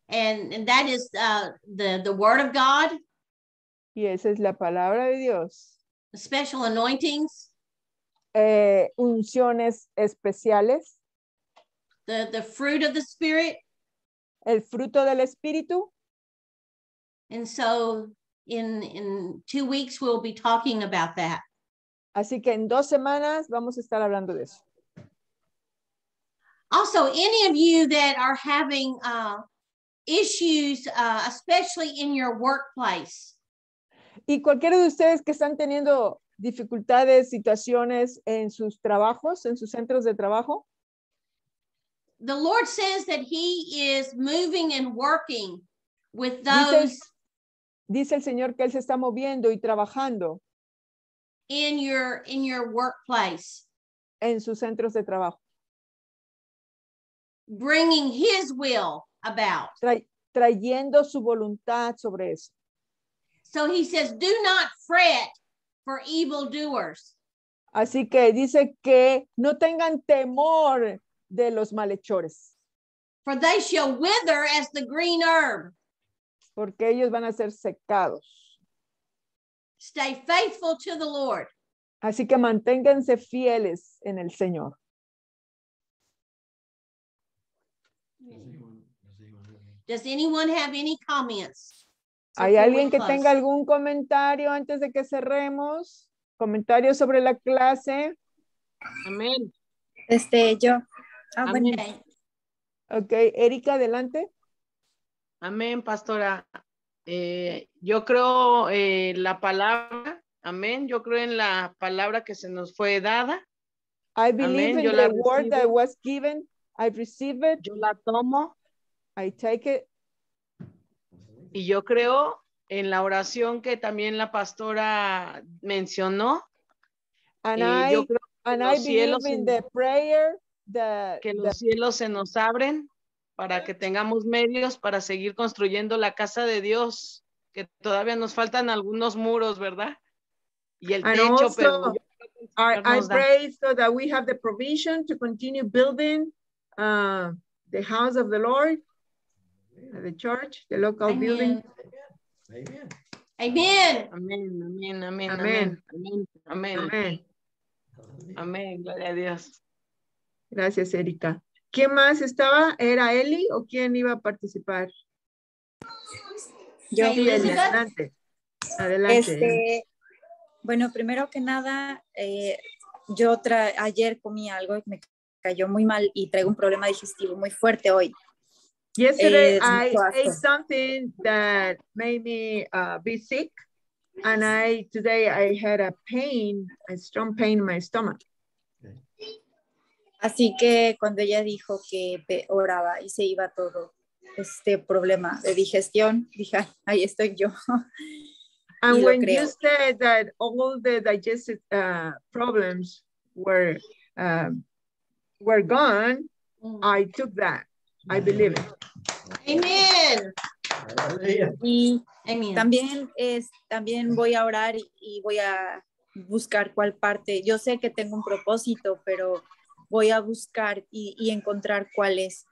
and and that is uh the the word of god Y esa es la palabra de Dios. special anointings Eh, unciones especiales, the the fruit of the spirit el fruto del Espíritu. And so in in two weeks we'll be talking about that. Así que en dos semanas vamos a estar hablando de eso. also any of you that are having uh issues uh especially in your workplace. Y cualquiera de ustedes que están teniendo dificultades, situaciones en sus trabajos, en sus centros de trabajo, the lord says that he is moving and working with those dice el Señor que Él se está moviendo y trabajando in your in your workplace. en sus centros de trabajo, bringing his will about. Tra- trayendo su voluntad sobre eso. so he says do not fret for evildoers. Así que dice que no tengan temor de los malhechores, for they shall wither as the green herb porque ellos van a ser secados. stay faithful to the lord Así que manténganse fieles en el Señor. does anyone have any comments ¿Hay alguien que tenga algún comentario antes de que cerremos? ¿Comentario sobre la clase? Amén. Este, yo. Ah, bueno. Okay. Ok, Erika, adelante. Amén, pastora. Eh, yo creo eh, la palabra, amén. Yo creo en la palabra que se nos fue dada. I believe Amén, in yo the word that was given. I receive it. Yo la tomo I take it. y yo creo en la oración que también la pastora mencionó. And Eh, I yo creo and I believe in the prayer that, que that los cielos se nos abren para que tengamos medios para seguir construyendo la casa de Dios, que todavía nos faltan algunos muros, ¿verdad? Y el And techo, also, pero I, I pray so that we have the provision to continue building uh, the house of the Lord, uh, the church, the local building. Amen. Amen. Amen. Amén, amén, amén, Amén. amén, amén, amén, Amén. amén, gloria a Dios. Gracias, Erika. ¿Quién más estaba? ¿Era Eli o quién iba a participar? Yo. Eli, adelante. Adelante. Este, bueno, primero que nada, eh, yo ayer comí algo y me cayó muy mal y traigo un problema digestivo muy fuerte hoy. Yesterday, Eh, I ate something that made me uh, be sick. And I today I had a pain, a strong pain in my stomach. Así que cuando ella dijo que oraba y se iba todo este problema de digestión, dije, "Ay, ahí estoy yo. And when you creo. said that all the digestive uh, problems were um, were gone, I took that. I believe it. Amen. Y Amen. también es, también voy a orar y, y voy a buscar cuál parte. Yo sé que tengo un propósito, pero voy a buscar y, y encontrar cuál es.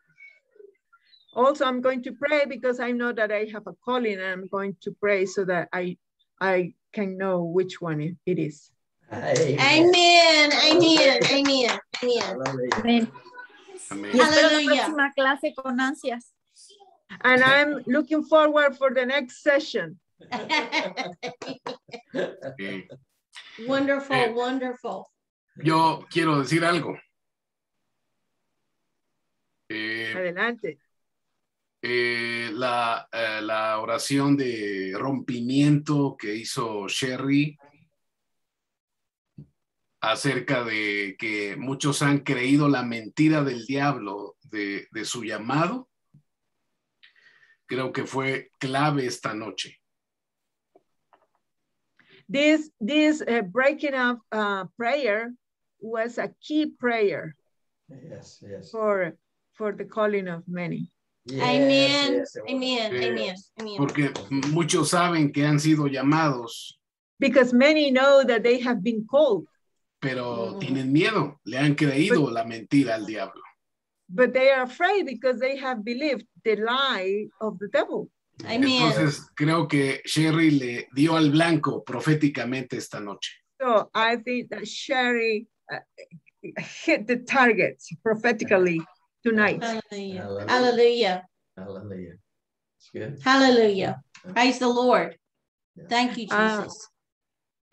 Also, I'm going to pray because I know that I have a calling and I'm going to pray so that I I can know which one it- is. Amen. Amen. Amen. Amen. Amén. Y espero la próxima clase con ansias. And I'm looking forward for the next session. Eh, wonderful, wonderful. yo quiero decir algo. Eh, Adelante. eh, la, eh, la oración de rompimiento que hizo Sherry acerca de que muchos han creído la mentira del diablo de, de su llamado, creo que fue clave esta noche. This this uh, breaking up uh, prayer was a key prayer Yes, yes. for for the calling of many. Yes, Amen. yes. Amen. Eh, Amen. Amen. Porque muchos saben que han sido llamados, Because many know that they have been called, pero Mm. tienen miedo, le han creído la mentira al diablo. but they are afraid because they have believed the lie of the devil. Amen. Entonces creo que Sherry le dio al blanco proféticamente esta noche. So I think that Sherry uh, hit the target prophetically tonight. Hallelujah. Hallelujah. Hallelujah. Hallelujah. It's good. Hallelujah. Praise the Lord. Thank you, Ah. Jesus.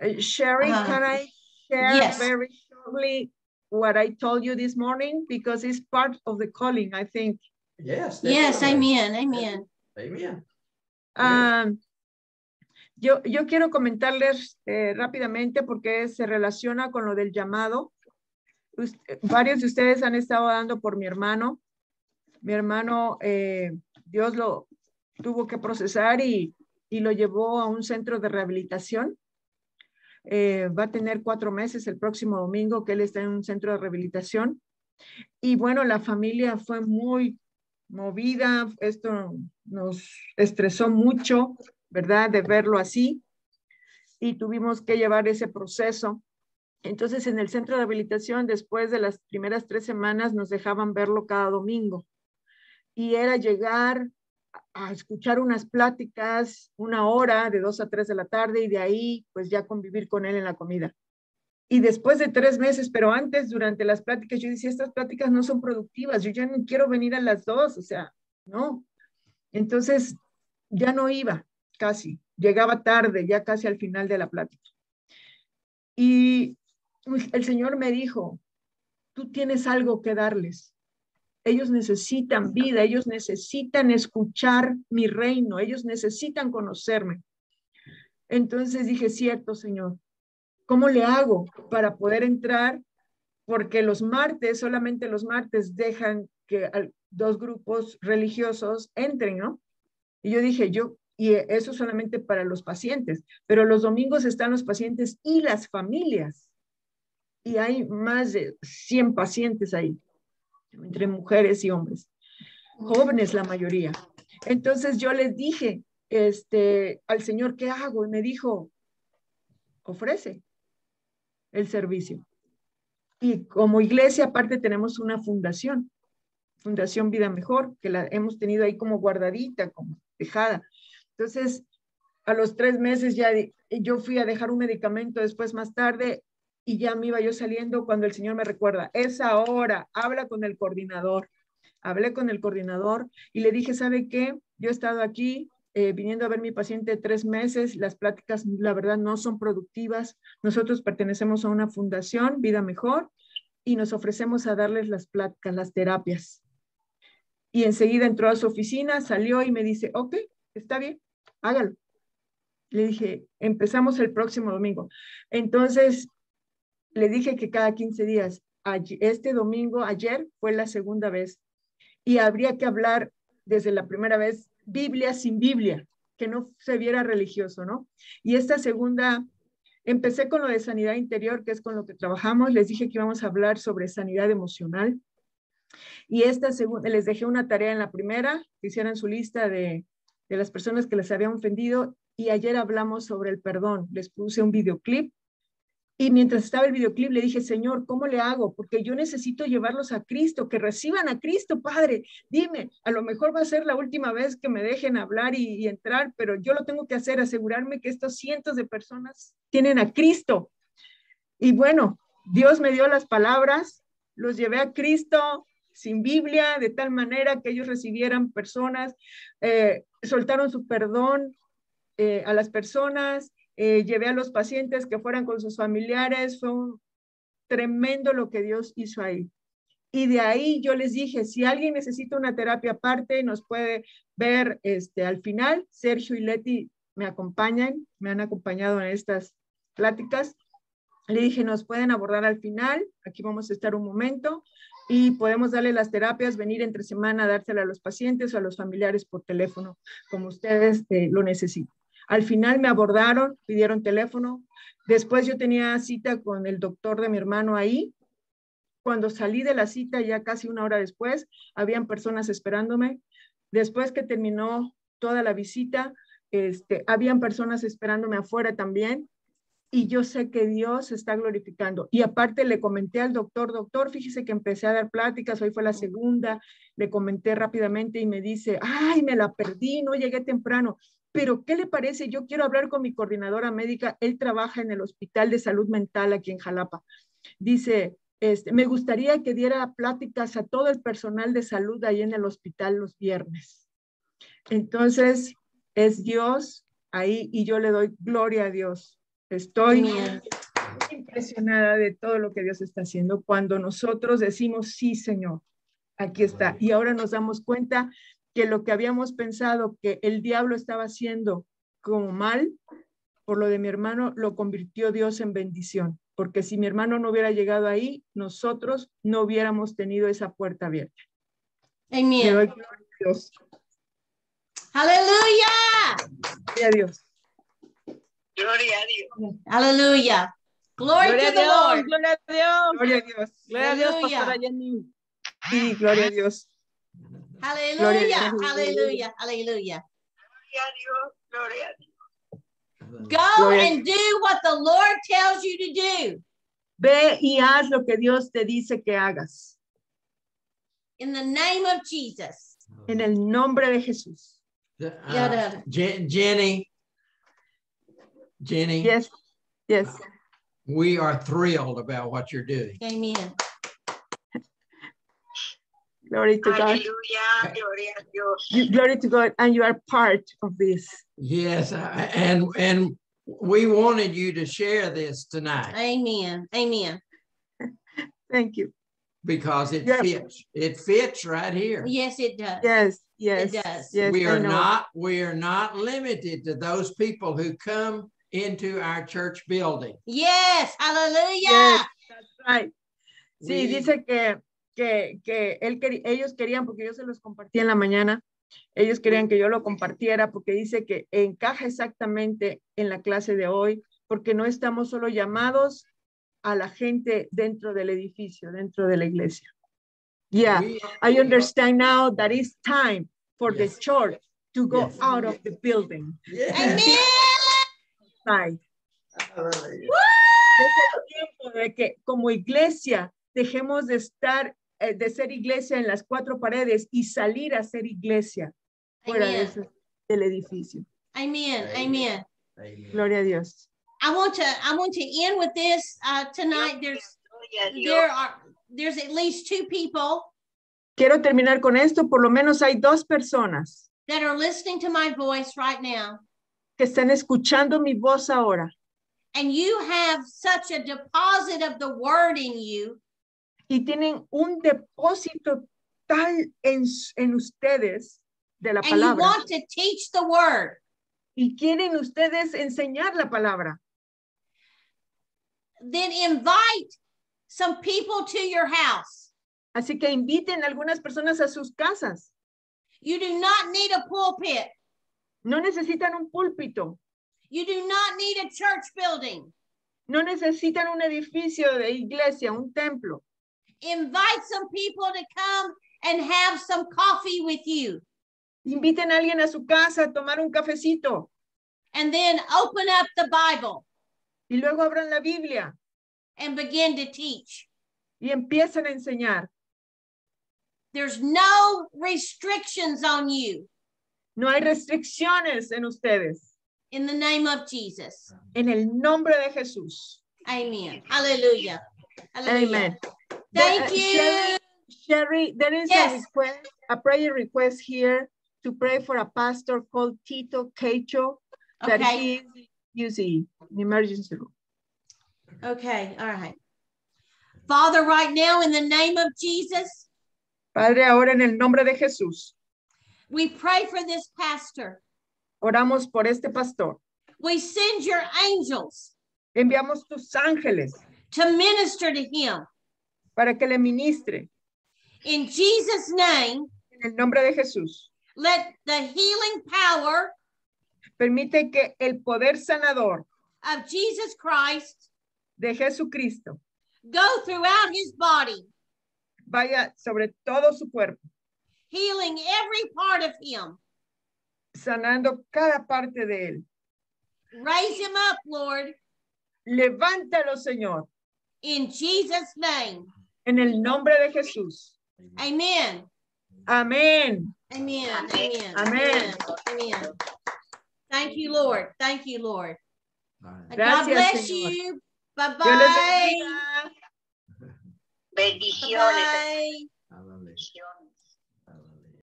Uh, Sherry, Uh-huh. can I share Yes. very shortly what I told you this morning? Because it's part of the calling, I think. Yes. Yes, amen. Amen. Amen. Um, yo, yo quiero comentarles eh, rápidamente porque se relaciona con lo del llamado. Varios de ustedes han estado dando por mi hermano. Mi hermano, eh, Dios lo tuvo que procesar y, y lo llevó a un centro de rehabilitación. Eh, va a tener cuatro meses el próximo domingo que él está en un centro de rehabilitación. Y bueno, la familia fue muy movida, esto nos estresó mucho, ¿verdad? De verlo así y tuvimos que llevar ese proceso. Entonces, en el centro de rehabilitación, después de las primeras tres semanas, nos dejaban verlo cada domingo. Y era llegar a escuchar unas pláticas, una hora de dos a tres de la tarde y de ahí, pues ya convivir con él en la comida. Y después de tres meses, pero antes, durante las pláticas, yo decía, estas pláticas no son productivas, yo ya no quiero venir a las dos, o sea, no. Entonces, ya no iba, casi, llegaba tarde, ya casi al final de la plática. Y el Señor me dijo, tú tienes algo que darles. Ellos necesitan vida, ellos necesitan escuchar mi reino, ellos necesitan conocerme. Entonces dije, cierto, Señor, ¿cómo le hago para poder entrar? Porque los martes, solamente los martes dejan que dos grupos religiosos entren, ¿no? Y yo dije, yo, y eso solamente para los pacientes, pero los domingos están los pacientes y las familias. Y hay más de 100 pacientes ahí, entre mujeres y hombres, jóvenes la mayoría. Entonces yo les dije este, al Señor, ¿qué hago? Y me dijo, ofrece el servicio. Y como iglesia, aparte tenemos una fundación, Fundación Vida Mejor, que la hemos tenido ahí como guardadita, como dejada. Entonces, a los tres meses ya yo fui a dejar un medicamento después más tarde y ya me iba yo saliendo cuando el Señor me recuerda, es ahora, habla con el coordinador. Hablé con el coordinador y le dije, ¿sabe qué? Yo he estado aquí eh, viniendo a ver mi paciente tres meses, las pláticas, la verdad, no son productivas. Nosotros pertenecemos a una fundación, Vida Mejor, y nos ofrecemos a darles las pláticas, las terapias. Y enseguida entró a su oficina, salió y me dice, ok, está bien, hágalo. Le dije, empezamos el próximo domingo. Entonces, le dije que cada 15 días, este domingo, ayer, fue la segunda vez. Y habría que hablar desde la primera vez, Biblia sin Biblia, que no se viera religioso, ¿no? Y esta segunda, empecé con lo de sanidad interior, que es con lo que trabajamos. Les dije que íbamos a hablar sobre sanidad emocional. Y esta segunda, les dejé una tarea en la primera, que hicieran su lista de, de las personas que les habían ofendido. Y ayer hablamos sobre el perdón. Les puse un videoclip y mientras estaba el videoclip le dije, Señor, ¿cómo le hago? Porque yo necesito llevarlos a Cristo, que reciban a Cristo, Padre. Dime, a lo mejor va a ser la última vez que me dejen hablar y, entrar, pero yo lo tengo que hacer, asegurarme que estos cientos de personas tienen a Cristo. Y bueno, Dios me dio las palabras, los llevé a Cristo sin Biblia, de tal manera que ellos recibieran personas, eh, soltaron su perdón eh, a las personas, eh, llevé a los pacientes que fueran con sus familiares, fue tremendo lo que Dios hizo ahí. Y de ahí yo les dije, si alguien necesita una terapia aparte, nos puede ver este, al final. Sergio y Leti me acompañan, me han acompañado en estas pláticas. Le dije, nos pueden abordar al final, aquí vamos a estar un momento y podemos darle las terapias, venir entre semana a dársela a los pacientes o a los familiares por teléfono, como ustedes eh, lo necesiten. Al final me abordaron, pidieron teléfono. Después yo tenía cita con el doctor de mi hermano ahí. Cuando salí de la cita, ya casi una hora después, habían personas esperándome. Después que terminó toda la visita, este, habían personas esperándome afuera también. Y yo sé que Dios está glorificando. Y aparte le comenté al doctor, doctor, fíjese que empecé a dar pláticas, hoy fue la segunda, le comenté rápidamente y me dice, ay, me la perdí, no llegué temprano pero ¿qué le parece? Yo quiero hablar con mi coordinadora médica, él trabaja en el Hospital de Salud Mental aquí en Jalapa. Dice, este, me gustaría que diera pláticas a todo el personal de salud ahí en el hospital los viernes. Entonces, es Dios ahí y yo le doy gloria a Dios. Estoy impresionada de todo lo que Dios está haciendo cuando nosotros decimos, sí, Señor, aquí está. Y ahora nos damos cuenta que lo que habíamos pensado que el diablo estaba haciendo como mal, por lo de mi hermano, lo convirtió Dios en bendición. Porque si mi hermano no hubiera llegado ahí, nosotros no hubiéramos tenido esa puerta abierta. Amén. Dios. Aleluya. Gloria a Dios. Gloria a Dios. Aleluya. Glory Gloria a Dios, Lord. gloria a Dios. Gloria a Dios. Gloria a Dios, pastora Jenny. Sí, gloria a Dios. Hallelujah. Dios. Hallelujah. Hallelujah. Gloria a Dios. Gloria a Dios. Go Gloria. and do what the Lord tells you to do Ve y haz lo que Dios te dice que hagas. in the name of Jesus. En el nombre de Jesús. Uh, Yada. Je- Jenny, Jenny, Yes. Yes. we are thrilled about what you're doing. Amen. Glory to God. Aleluya. Gloria a Dios. You- Glory to God. And you are part of this. Yes, and and we wanted you to share this tonight Amen. Amen. Thank you. because it Yeah. fits. It fits right here. Yes, it does. Yes. Yes. It does. Yes. we I are not we are not limited to those people who come into our church building. Yes. Hallelujah. Yes. That's right. Sí, We- dice que, que, que él ellos querían, porque yo se los compartí en la mañana, ellos querían que yo lo compartiera porque dice que encaja exactamente en la clase de hoy, porque no estamos solo llamados a la gente dentro del edificio, dentro de la iglesia. Yeah, I understand now that it's time for the church to go Yes. out of the building. Amen. Right. Es el tiempo de que como iglesia dejemos de estar, eh, de ser iglesia en las cuatro paredes y salir a ser iglesia fuera de Amen. ese- del edificio. Amen. Amen. Amen. Gloria a Dios. I want to I want to end with this uh, tonight. There's Gloria a Dios. there are there's at least two people Quiero terminar con esto. Por lo menos hay dos personas that are listening to my voice right now, que están escuchando mi voz ahora and you have such a deposit of the word in you y tienen un depósito tal en, en ustedes de la and you palabra want to teach the word. y quieren ustedes enseñar la palabra. Then invite some people to your house. Así que inviten a algunas personas a sus casas. You do not need a pulpit. No necesitan un púlpito. You do not need a church building. No necesitan un edificio de iglesia, un templo. Invite some people to come and have some coffee with you. Inviten a alguien a su casa a tomar un cafecito And then open up the Bible y luego abran la Biblia and begin to teach. y empiezan a enseñar. There's no restrictions on you No hay restricciones en ustedes. in the name of Jesus. En el nombre de Jesús. Amen. Hallelujah. Hallelujah. Amen. Thank Uh, you. Sherry, Sherry, there is a request, a prayer request here to pray for a pastor called Tito Quecho that Okay. he is using in emergency room. Okay. All right. Father, right now, in the name of Jesus, Padre, ahora en el nombre de Jesús, we pray for this pastor. oramos por este pastor. We send your angels Enviamos tus ángeles to minister to him. Para que le ministre In Jesus' name, en el nombre de Jesús. let the healing power Permite que el poder sanador of Jesus Christ de Jesucristo go throughout his body, vaya sobre todo su cuerpo, healing every part of him. sanando cada parte de él. Raise him up, Lord, Levántalo, Señor, in Jesus' name. En el nombre de Jesús. Amen. Amén. Amen. Amen. Amen. Amen. Thank you, Lord. Thank you, Lord. Right. God Gracias, bless Señor. you. Bye bye. Bendiciones. Bye. Bendiciones.